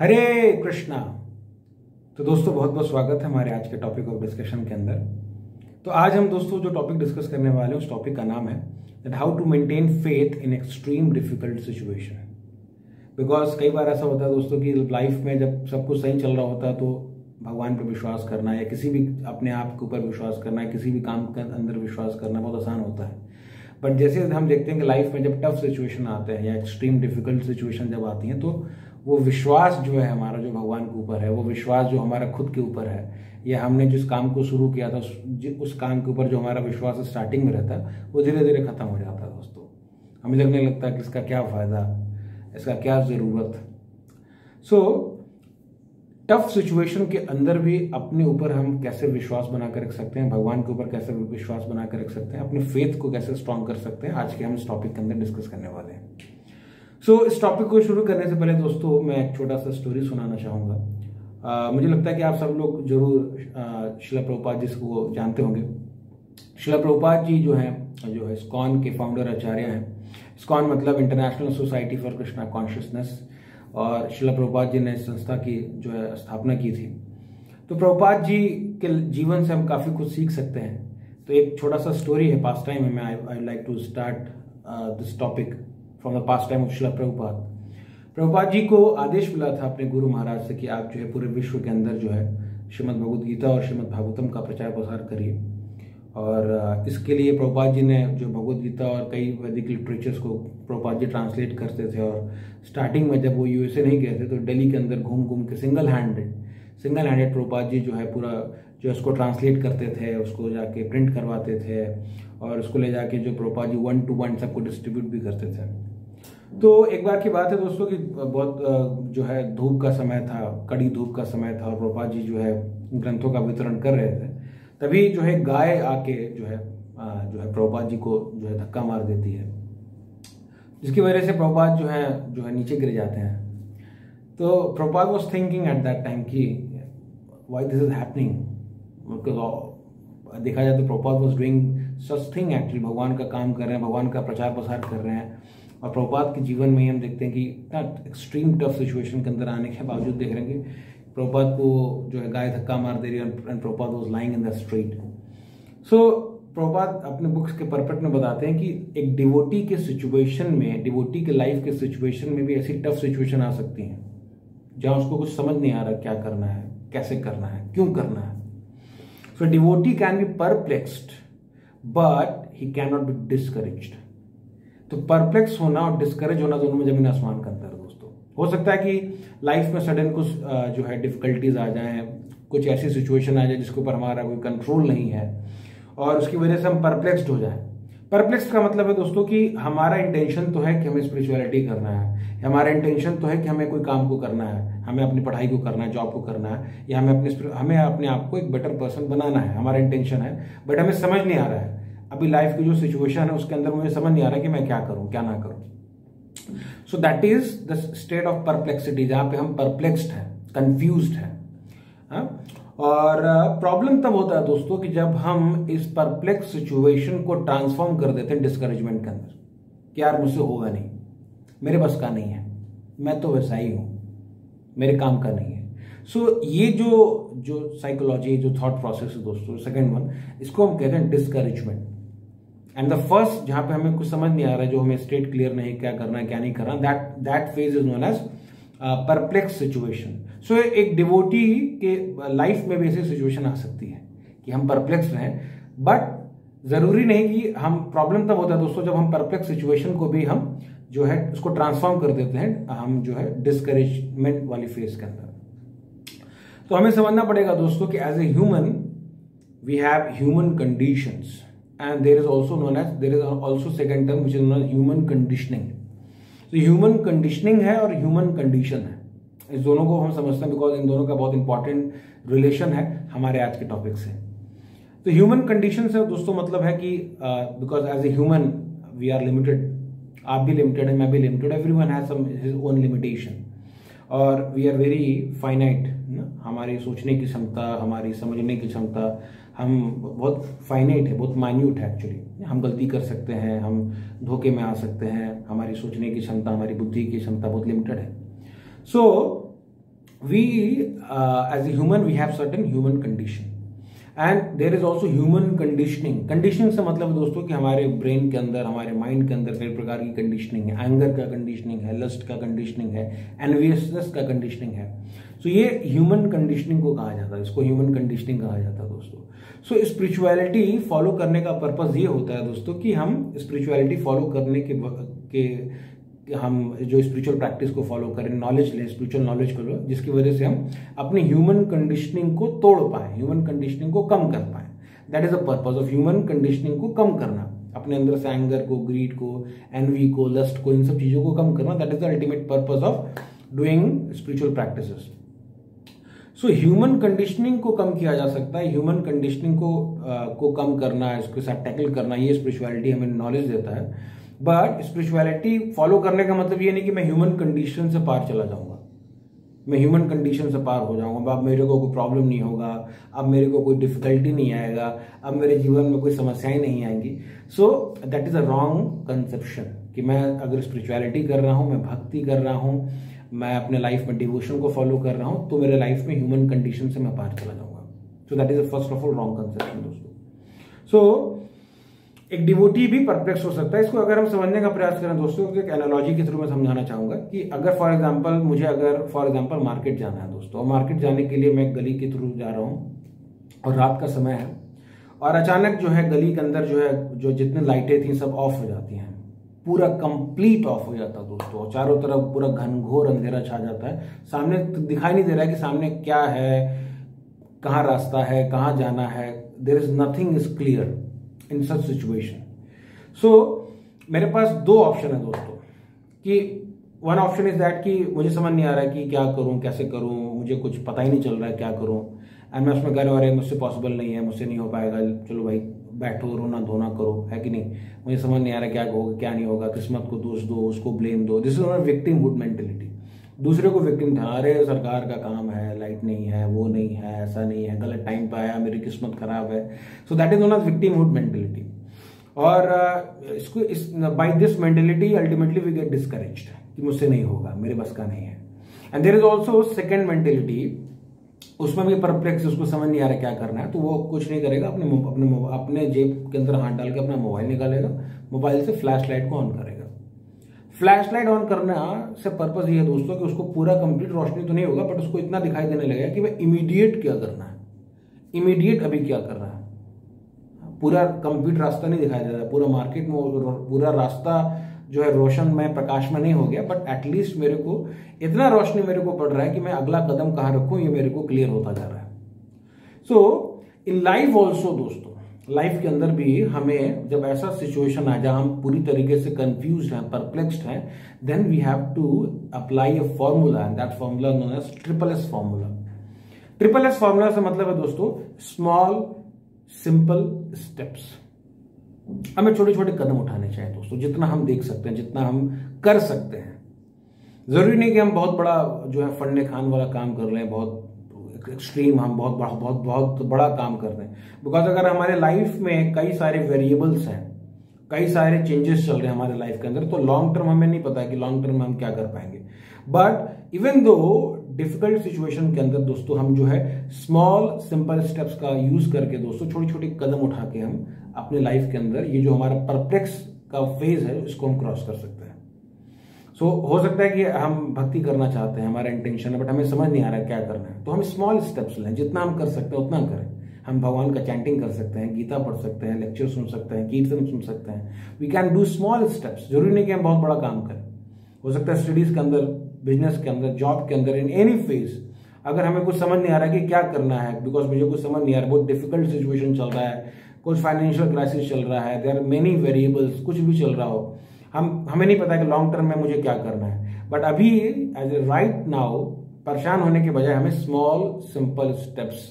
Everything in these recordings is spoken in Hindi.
हरे कृष्णा। तो दोस्तों, बहुत बहुत स्वागत है हमारे आज के टॉपिक ऑफ़ डिस्कशन के अंदर। तो आज हम दोस्तों जो टॉपिक डिस्कस करने वाले हैं, उस टॉपिक का नाम है that how to maintain faith in extreme difficult situation because कई बार ऐसा होता है दोस्तों कि लाइफ में जब सब कुछ सही चल रहा होता है तो भगवान पर विश्वास करना या किसी भी अपने आप के ऊपर विश्वास करना है किसी भी काम के अंदर विश्वास करना बहुत आसान होता है। बट जैसे हम देखते हैं कि लाइफ में जब टफ सिचुएशन आते हैं या एक्सट्रीम डिफ़िकल्ट सिचुएशन जब आती हैं तो वो विश्वास जो है हमारा, जो भगवान के ऊपर है, वो विश्वास जो हमारा खुद के ऊपर है, या हमने जिस काम को शुरू किया था उस काम के ऊपर जो हमारा विश्वास स्टार्टिंग में रहता है वो धीरे धीरे खत्म हो जाता है दोस्तों। हमें लगने लगता है कि इसका क्या फ़ायदा, इसका क्या ज़रूरत। सो टफ सिचुएशन के अंदर भी अपने ऊपर हम कैसे विश्वास बनाकर रख सकते हैं, भगवान के ऊपर कैसे विश्वास बनाकर रख सकते हैं, अपने फेथ को कैसे स्ट्रांग कर सकते हैं, आज के हम इस टॉपिक के अंदर डिस्कस करने वाले हैं। सो so, इस टॉपिक को शुरू करने से पहले दोस्तों मैं एक छोटा सा स्टोरी सुनाना चाहूँगा। मुझे लगता है कि आप सब लोग ज़रूर शिला प्रभुपाद जी को जानते होंगे। शिला प्रभुपाद जी जो हैं जो है स्कॉन के फाउंडर आचार्य हैं। स्कॉन मतलब International Society for Krishna Consciousness और शिला प्रभुपाद जी ने इस संस्था की जो है स्थापना की थी। तो प्रभुपाद जी के जीवन से हम काफ़ी कुछ सीख सकते हैं। तो एक छोटा सा स्टोरी है पास टाइम मैं I like to start this topic from the pastime of Srila Prabhupada Prabhupada जी को आदेश मिला था अपने गुरु महाराज से कि आप जो है पूरे विश्व के अंदर जो है श्रीमद भगवद गीता और श्रीमद भागवतम का प्रचार प्रसार करिए और इसके लिए प्रभुपाद जी ने जो भगवद गीता और कई वैदिक लिटरेचर्स को प्रभुपाद जी ट्रांसलेट करते थे और स्टार्टिंग में जब वो यूएसए नहीं गए थे तो दिल्ली के अंदर घूम घूम के single handed single handed Prabhupada ji जो है पूरा जो उसको ट्रांसलेट करते थे उसको जाके प्रिंट करवाते थे और उसको ले जाके जो Prabhupada ji one two one सबको डिस्ट्रीब्यूट भी करते थे तो एक बार की बात है दोस्तों कि बहुत जो है, धूप का समय था, कड़ी धूप का समय था और प्रभुपाद जी जो है ग्रंथों का वितरण कर रहे थे। तभी जो है गाय आके जो है जो है प्रभुपाद जी को जो है धक्का मार देती है, जिसकी वजह से प्रभुपाद जो है जो है नीचे गिर जाते हैं। तो Prabhupada was thinking at that time की वाई दिस इज़ हैपनिंग देखा जाए तो Prabhupada was doing such thing actually भगवान का काम कर रहे हैं, भगवान का प्रचार प्रसार कर रहे हैं। और प्रभुपाद के जीवन में हम देखते हैं कि इतना एक्सट्रीम टफ सिचुएशन के अंदर आने के बावजूद देख रहे हैं कि को जो है गाय धक्का मार दे रही है and was lying in the street so Prabhupada अपने बुक्स के परफेक्ट में बताते हैं कि एक डिवोटी के सिचुएशन में डिवोटी के लाइफ के सिचुएशन में भी ऐसी टफ सिचुएशन आ सकती हैं, जहाँ उसको कुछ समझ नहीं आ रहा क्या करना है, कैसे करना है, क्यों करना है। So devotee can be perplexed but he can not be discouraged तो परप्लेक्स होना और डिस्करेज होना दोनों में ज़मीन आसमान का अंतर दोस्तों। हो सकता है कि लाइफ में सडन कुछ जो है डिफिकल्टीज आ जाए, कुछ ऐसी सिचुएशन आ जाए जिसके ऊपर हमारा कोई कंट्रोल नहीं है और उसकी वजह से हम परप्लेक्सड हो जाए। परप्लेक्स का मतलब है दोस्तों कि हमारा इंटेंशन तो है कि हमें स्पिरिचुअलिटी करना है, हमारा इंटेंशन तो है कि हमें कोई काम को करना है, हमें अपनी पढ़ाई को करना है जॉब को करना है, या हमें अपने हमें अपने आप को एक बेटर पर्सन बनाना है, हमारा इंटेंशन है बट हमें समझ नहीं आ रहा है। अभी लाइफ की जो सिचुएशन है उसके अंदर मुझे समझ नहीं आ रहा कि मैं क्या करूँ क्या ना करूँ। So that is the state of perplexity जहाँ पे हम परप्लेक्स्ड हैं कंफ्यूज्ड हैं। हाँ? और प्रॉब्लम uh, तब होता है दोस्तों कि जब हम इस परप्लेक्स सिचुएशन को ट्रांसफॉर्म कर देते हैं डिस्करेजमेंट के अंदर कि यार मुझसे होगा नहीं मेरे बस का नहीं है मैं तो वैसा ही हूँ मेरे काम का नहीं है। सो so, ये जो जो साइकोलॉजी जो थॉट प्रोसेस है दोस्तों सेकंड वन इसको हम कहते हैं डिस्करेजमेंट एंड द फ़र्स्ट जहाँ पे हमें कुछ समझ नहीं आ रहा जो हमें स्टेट क्लियर नहीं क्या करना क्या नहीं करना that that phase is known as perplex situation so एक डिवोटी के लाइफ में भी ऐसी सिचुएशन आ सकती है कि हम परप्लेक्स रहें बट ज़रूरी नहीं कि हम प्रॉब्लम तब होता है दोस्तों जब हम परप्लेक्स सिचुएशन को भी हम जो है उसको ट्रांसफॉर्म कर देते हैं, हम जो है डिस्करेजमेंट वाली फ़ेज़ के अंदर। तो हमें समझना पड़ेगा दोस्तों कि as a human we have human conditions and there is also known as, there is also second term, which is known as human conditioning. तो ह्यूमन कंडीशनिंग है और ह्यूमन कंडीशन है। इस दोनों को हम समझते हैं बिकॉज़ इन दोनों का बहुत इंपॉर्टेंट रिलेशन है हमारे आज के टॉपिक से। तो ह्यूमन कंडीशन से दोस्तों मतलब है कि because as a human we are limited आप भी लिमिटेड है, मैं भी limited everyone has some his own limitation और वी आर वेरी फाइनाइट हमारी सोचने की क्षमता, हमारी समझने की क्षमता हम बहुत फाइनाइट है बहुत माइन्यूट है एक्चुअली हम गलती कर सकते हैं हम धोखे में आ सकते हैं हमारी सोचने की क्षमता हमारी बुद्धि की क्षमता बहुत लिमिटेड है। So uh, as a human we have certain human condition. And there is also human conditioning conditioning से मतलब दोस्तों कि हमारे ब्रेन के अंदर हमारे माइंड के अंदर कई प्रकार की कंडीशनिंग है। एंगर का कंडीशनिंग है लस्ट का कंडीशनिंग है एनवियसनेस का कंडीशनिंग है। सो ये ह्यूमन कंडीशनिंग को कहा जाता है इसको ह्यूमन कंडीशनिंग कहा जाता है दोस्तों। सो so, स्पिरिचुअलिटी फॉलो करने का पर्पज ये होता है दोस्तों कि हम स्पिरिचुअलिटी फॉलो करने के के हम जो स्पिरिचुअल प्रैक्टिस को फॉलो करें नॉलेज लें स्पिरिचुअल नॉलेज को लो जिसकी वजह से हम अपनी ह्यूमन कंडीशनिंग को तोड़ पाए ह्यूमन कंडीशनिंग को कम कर पाए। That is the purpose of human conditioning को कम करना। अपने अंदर से एंगर को ग्रीड को एनवी को लस्ट को इन सब चीज़ों को कम करना। That is the ultimate purpose of doing spiritual practice so human conditioning को कम किया जा सकता है ह्यूमन कंडीशनिंग को आ, को कम करना इसके साथ टैकल करना ये स्पिरिचुअलिटी हमें नॉलेज देता है। बट स्पिरिचुअलिटी फॉलो करने का मतलब ये नहीं कि मैं ह्यूमन कंडीशन से पार चला जाऊँगा। मैं ह्यूमन कंडीशन से पार हो जाऊँगा अब मेरे को कोई प्रॉब्लम नहीं होगा अब मेरे को कोई डिफिकल्टी नहीं आएगा अब मेरे जीवन में कोई समस्याएँ नहीं आएँगी। So that is a wrong conception कि मैं अगर स्पिरिचुअलिटी कर रहा हूँ मैं भक्ति कर रहा हूँ मैं अपने लाइफ में डिवोशन को फॉलो कर रहा हूँ तो मेरे लाइफ में ह्यूमन कंडीशन से मैं पार चला जाऊँगा। So that is first of all wrong conception दोस्तों। सो एक डिवोटी भी परप्लेक्स हो सकता है। इसको अगर हम समझने का प्रयास करें, दोस्तों तो एक एनालॉजी के थ्रू मैं समझाना चाहूँगा कि अगर फॉर एग्ज़ाम्पल मुझे अगर फॉर एग्ज़ाम्पल मार्केट जाना है, दोस्तों मार्केट जाने के लिए मैं गली के थ्रू जा रहा हूँ, और रात का समय है, और अचानक जो है गली के अंदर जो है, जो जितने लाइटें थी सब ऑफ़ हो जाती हैं। पूरा कंप्लीट ऑफ़ हो जाता है दोस्तों। चारों तरफ़ पूरा घनघोर अंधेरा छा जाता है। सामने दिखाई नहीं दे रहा है कि सामने क्या है, कहाँ रास्ता है, कहाँ जाना है। There is nothing is clear in such situation so मेरे पास दो ऑप्शन है दोस्तों कि वन ऑप्शन इज़ दैट कि मुझे समझ नहीं आ रहा है कि क्या करूँ, कैसे करूँ, मुझे कुछ पता ही नहीं चल रहा है क्या करूँ। एंड मैं उसमें कह रहा हूँ, मुझसे पॉसिबल नहीं है, मुझसे नहीं हो पाएगा। चलो भाई बैठो, रोना धोना करो, है कि नहीं? मुझे समझ नहीं आ रहा क्या होगा क्या नहीं होगा, किस्मत को दोष दो, उसको ब्लेम दो। This is not victimhood mentality दूसरे को विक्टिम था, अरे, सरकार का काम है लाइट नहीं है, वो नहीं है, ऐसा नहीं है, गलत टाइम पर आया, मेरी किस्मत खराब है। So that is not victimhood mentality और इसको, इस by this mentality ultimately we get discourage कि मुझसे नहीं होगा, मेरे बस का नहीं है। And there is also second mentality उसमें भी परप्लेक्स उसको समझ नहीं आ रहा क्या करना है तो वो कुछ नहीं करेगा, अपने अपने अपने जेब के अंदर हाथ डाल के अपना मोबाइल निकालेगा मोबाइल से फ्लैश लाइट को ऑन करेगा। फ्लैश लाइट ऑन करना से पर्पज ये है दोस्तों कि उसको पूरा कंप्लीट रोशनी तो नहीं होगा बट उसको इतना दिखाई देने लगेगा कि वह इमीडिएट क्या करना है। इमीडिएट अभी क्या कर रहा है? पूरा कंप्लीट रास्ता नहीं दिखाई दे रहा, पूरा मार्केट में पूरा रास्ता जो है रोशन में, प्रकाश में नहीं हो गया बट एटलीस्ट मेरे को इतना रोशनी मेरे को पड़ रहा है कि मैं अगला कदम कहाँ रखूँ, ये मेरे को क्लियर होता जा रहा है। सो इन लाइफ ऑल्सो दोस्तों लाइफ के अंदर भी हमें जब ऐसा सिचुएशन आ जहाँ हम पूरी तरीके से कंफ्यूज हैं परप्लेक्स्ड हैं then we have to apply a formula and that formula known as triple S formula triple S formula से मतलब है दोस्तों स्मॉल सिंपल स्टेप्स हमें छोटे छोटे कदम उठाने चाहिए दोस्तों, जितना हम देख सकते हैं, जितना हम कर सकते हैं। ज़रूरी नहीं कि हम बहुत बड़ा जो है फंडे खान वाला काम कर हैं, बहुत एक्सट्रीम हम बहुत बड़ा, बहुत बहुत बड़ा काम कर रहे हैं। बिकॉज़ अगर हमारे लाइफ में कई सारे वेरिएबल्स हैं, कई सारे चेंजेस चल रहे हैं हमारे लाइफ के अंदर तो लॉन्ग टर्म हमें नहीं पता कि लॉन्ग टर्म में हम क्या कर पाएँगे। But even though difficult situation के अंदर दोस्तों, हम जो है स्मॉल सिंपल स्टेप्स का यूज़ करके दोस्तों छोटे छोटे कदम उठा के हम अपने लाइफ के अंदर ये जो हमारा परप्लेक्स का फ़ेज़ है इसको हम क्रॉस कर सकते हैं। सो so, हो सकता है कि हम भक्ति करना चाहते हैं हमारा इंटेंशन है बट हमें समझ नहीं आ रहा क्या करना है। तो हम स्मॉल स्टेप्स लें जितना हम कर सकते हैं उतना करें। हम भगवान का चैंटिंग कर सकते हैं गीता पढ़ सकते हैं लेक्चर सुन सकते हैं कीर्तन सुन सकते हैं। We can do small steps ज़रूरी नहीं कि हम बहुत बड़ा काम करें। हो सकता है स्टडीज़ के अंदर बिज़नेस के अंदर जॉब के अंदर इन एनी फ़ेज़ अगर हमें कुछ समझ नहीं आ रहा है कि क्या करना है बिकॉज़ मुझे कुछ समझ नहीं आ रहा बहुत डिफ़िकल्ट सिचुएशन चल रहा है कुछ फाइनेंशियल क्राइसिस चल रहा है देर आर मेनी वेरिएबल्स कुछ भी चल रहा हो, हम, हमें नहीं पता कि लॉन्ग टर्म में मुझे क्या करना है। बट अभी एज ए राइट नाउ परेशान होने के बजाय हमें स्मॉल सिंपल स्टेप्स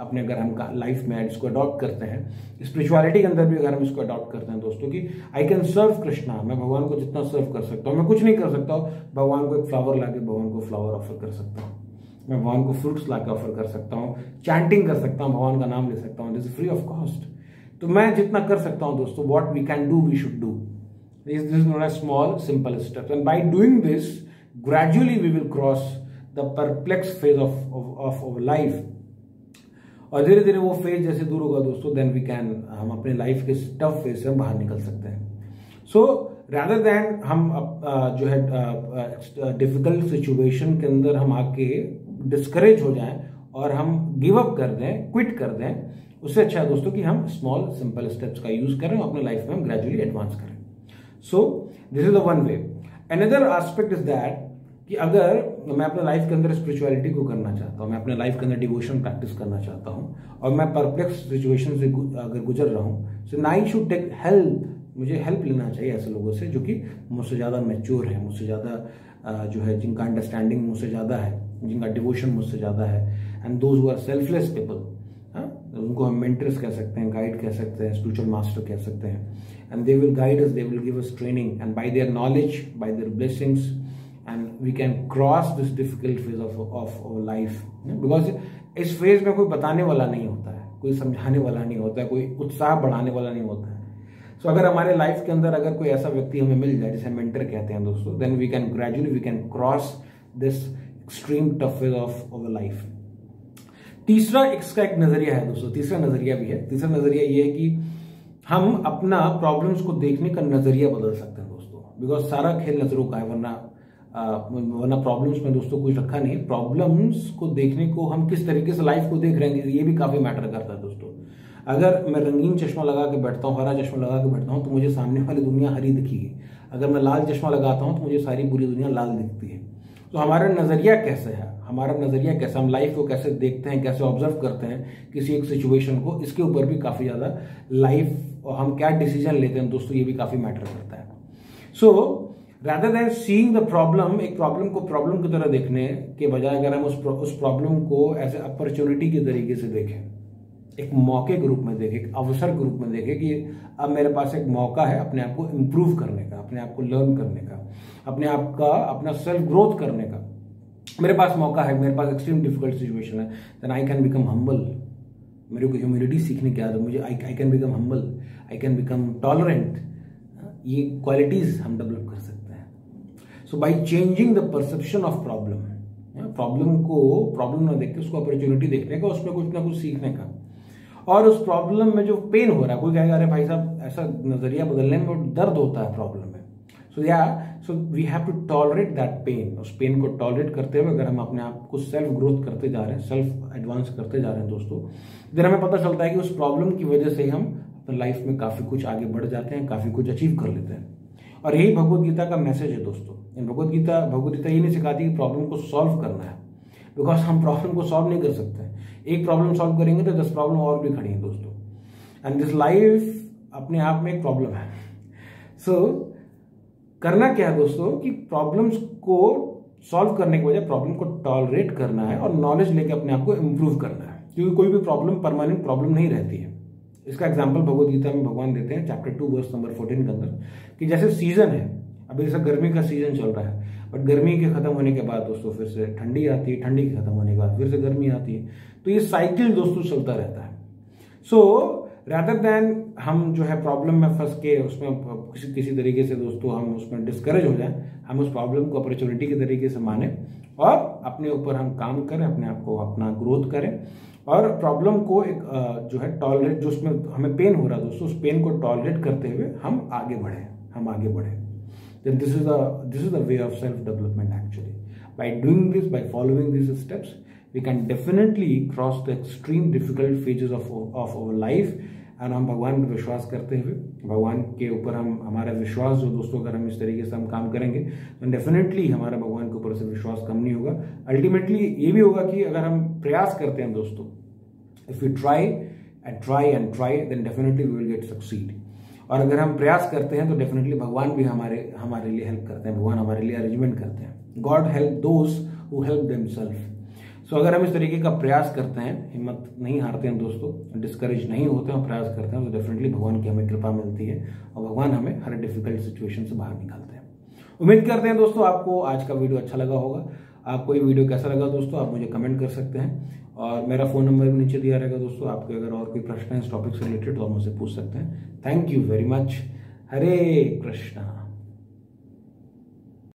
अपने अगर हम लाइफ में इसको अडॉप्ट करते हैं। स्पिरिचुअलिटी के अंदर भी अगर हम इसको अडॉप्ट करते हैं दोस्तों की आई कैन सर्व कृष्णा मैं भगवान को जितना सर्व कर सकता हूँ, मैं कुछ नहीं कर सकता हूँ, भगवान को एक फ्लावर ला के भगवान को फ्लावर ऑफ़र कर सकता हूँ। मैं भगवान को फ्रूट्स ला ऑफ़र कर सकता हूँ चैंटिंग कर सकता हूँ, भगवान का नाम ले सकता हूँ। दिस फ्री ऑफ़ कॉस्ट तो मैं जितना कर सकता हूँ दोस्तों what we can do we should do this is known as small, simple steps. And by doing this, gradually we will cross the perplex phase of of life और धीरे धीरे वो फ़ेज़ जैसे दूर होगा दोस्तों देन वी कैन हम अपने लाइफ के टफ फ़ेज़ से बाहर निकल सकते हैं। सो रादर देन हम जो है डिफ़िकल्ट सिचुएशन के अंदर हम आके डिस्करेज हो जाएँ और हम गिव अप कर दें क्विट कर दें उससे अच्छा है दोस्तों कि हम स्मॉल सिंपल स्टेप्स का यूज़ करें और अपने लाइफ में हम ग्रेजुअली एडवांस करें। So this is the one way another aspect is that कि अगर मैं अपने लाइफ के अंदर स्पिरिचुअलिटी को करना चाहता हूँ, मैं अपने लाइफ के अंदर डिवोशन प्रैक्टिस करना चाहता हूँ और मैं परप्लेक्स सिचुएशन से अगर गुजर रहा हूँ so I should take help मुझे हेल्प लेना चाहिए ऐसे लोगों से जो कि मुझसे ज़्यादा मेच्योर है, मुझसे ज़्यादा जो है, जिनका अंडरस्टैंडिंग मुझसे ज़्यादा है, जिनका डिवोशन मुझसे ज़्यादा है and those are selfless people उनको हम मेंटर्स कह सकते हैं गाइड कह सकते हैं स्पिरिचुअल मास्टर कह सकते हैं। And they will guide us they will give us training and by their knowledge by their blessings and we can cross this difficult phase of of life because इस फ़ेज़ में कोई बताने वाला नहीं होता है कोई समझाने वाला नहीं होता है कोई उत्साह बढ़ाने वाला नहीं होता है। सो so, अगर हमारे लाइफ के अंदर अगर कोई ऐसा व्यक्ति हमें मिल जाए जिसे मेंटर कहते हैं दोस्तों then we can gradually we can cross this extreme tough phase of of life तीसरा इसका एक नज़रिया है दोस्तों, तीसरा नज़रिया भी है। तीसरा नज़रिया ये है कि हम अपना प्रॉब्लम्स को देखने का नज़रिया बदल सकते हैं दोस्तों बिकॉज़ सारा खेल नज़रों का है, वरना वरना प्रॉब्लम्स में दोस्तों कुछ रखा नहीं। प्रॉब्लम्स को देखने को हम किस तरीके से लाइफ को देख रहे हैं, ये भी काफ़ी मैटर करता है दोस्तों। अगर मैं रंगीन चश्मा लगा के बैठता हूँ, हरा चश्मा लगा के बैठता हूँ तो मुझे सामने वाली दुनिया हरी दिखेगी। अगर मैं लाल चश्मा लगाता हूँ तो मुझे सारी पूरी दुनिया लाल दिखती है। तो हमारा नज़रिया कैसे है? हमारा नज़रिया कैसे? हम लाइफ को कैसे देखते हैं, कैसे ऑब्ज़र्व करते हैं किसी एक सिचुएशन को? इसके ऊपर भी काफ़ी ज़्यादा लाइफ और हम क्या डिसीज़न लेते हैं दोस्तों, ये भी काफ़ी मैटर करता है। So rather than seeing the problem एक प्रॉब्लम को प्रॉब्लम की तरह देखने के बजाय अगर हम उस उस प्रॉब्लम को एज ए अपॉर्चुनिटी के तरीके से देखें एक मौके के रूप में देखें, एक अवसर के रूप में देखें कि अब मेरे पास एक मौका है अपने आप को इम्प्रूव करने का, अपने आप को लर्न करने का, अपने आप का, अपना सेल्फ ग्रोथ करने का। मेरे पास मौका है, मेरे पास एक्सट्रीम डिफ़िकल्ट सिचुएशन है then I can become humble मेरे को ह्यूमिलिटी सीखने की आदत, मुझे I can become humble I can become tolerant ये क्वालिटीज हम डेवलप कर सकते हैं। So by changing the perception of problem problem को प्रॉब्लम ना देख के, उसको अपॉर्चुनिटी देखने का, उसमें कुछ ना कुछ सीखने का। और उस प्रॉब्लम में जो पेन हो रहा है, कोई कहेगा, अरे भाई साहब, ऐसा नज़रिया बदलने में दर्द होता है प्रॉब्लम में. सो या so we have to tolerate that pain उस पेन को टॉलरेट करते हुए अगर हम अपने आप को सेल्फ ग्रोथ करते जा रहे हैं सेल्फ एडवांस करते जा रहे हैं दोस्तों देन हमें पता चलता है कि उस प्रॉब्लम की वजह से हम अपने लाइफ में काफ़ी कुछ आगे बढ़ जाते हैं, काफ़ी कुछ अचीव कर लेते हैं। और यही भगवत गीता का मैसेज है दोस्तों। भगवत गीता भगवत गीता ये नहीं सिखाती कि प्रॉब्लम को सॉल्व करना है। बिकॉज़ हम प्रॉब्लम को सॉल्व नहीं कर सकते। एक प्रॉब्लम सॉल्व करेंगे तो दस प्रॉब्लम और भी खड़ी है दोस्तों। एंड दिस लाइफ अपने आप में एक प्रॉब्लम है। सो so, करना क्या है दोस्तों कि प्रॉब्लम्स को सॉल्व करने के बजाय प्रॉब्लम को टॉलरेट करना है और नॉलेज लेके अपने आप को इम्प्रूव करना है। क्योंकि कोई भी प्रॉब्लम परमानेंट प्रॉब्लम नहीं रहती है। इसका एग्ज़ाम्पल भगवत गीता में भगवान देते हैं chapter two verse number fourteen के अंदर। कि जैसे सीज़न है अभी जैसे गर्मी का सीज़न चल रहा है बट गर्मी के खत्म होने के बाद दोस्तों फिर से ठंडी आती है, ठंडी के खत्म होने के बाद फिर से गर्मी आती है। तो ये साइकिल दोस्तों चलता रहता है। सो रादर देन हम जो है प्रॉब्लम में फंस के उसमें किसी किसी तरीके से दोस्तों हम उसमें डिस्करेज हो जाए, हम उस प्रॉब्लम को अपॉर्चुनिटी के तरीके से माने और अपने ऊपर हम काम करें, अपने आप को अपना ग्रोथ करें। और प्रॉब्लम को एक जो है टॉलरेट जो उसमें हमें पेन हो रहा है दोस्तों, उस पेन को टॉलरेट करते हुए हम आगे बढ़ें, हम आगे बढ़े। Then this is the this is the way of self development actually. By doing this, by following these steps, we can definitely cross the extreme difficult phases of of our life. And हम भगवान पर विश्वास करते हुए, भगवान के ऊपर हम, हमारा विश्वास जो दोस्तों, अगर हम इस तरीके से हम काम करेंगे तो डेफिनेटली हमारा भगवान के ऊपर से विश्वास कम नहीं होगा। अल्टीमेटली ये भी होगा कि अगर हम प्रयास करते हैं दोस्तों if you try and try and try then definitely we will get succeed और अगर हम प्रयास करते हैं तो डेफिनेटली भगवान भी हमारे हमारे लिए हेल्प करते हैं, भगवान हमारे लिए अरेंजमेंट करते हैं। God help those who help them so अगर हम इस तरीके का प्रयास करते हैं, हिम्मत नहीं हारते हैं दोस्तों डिस्करेज नहीं होते हैं प्रयास करते हैं तो डेफिनेटली भगवान की हमें कृपा मिलती है और भगवान हमें हर डिफ़िकल्ट सिचुएशन से बाहर निकालते हैं। उम्मीद करते हैं दोस्तों, आपको आज का वीडियो अच्छा लगा होगा। आपको ये वीडियो कैसा लगा दोस्तों, आप मुझे कमेंट कर सकते हैं। और मेरा फ़ोन नंबर भी नीचे दिया रहेगा दोस्तों, आपके अगर और कोई प्रश्न है, इस टॉपिक से रिलेटेड तो आप मुझसे पूछ सकते हैं। Thank you very much Hare Krishna.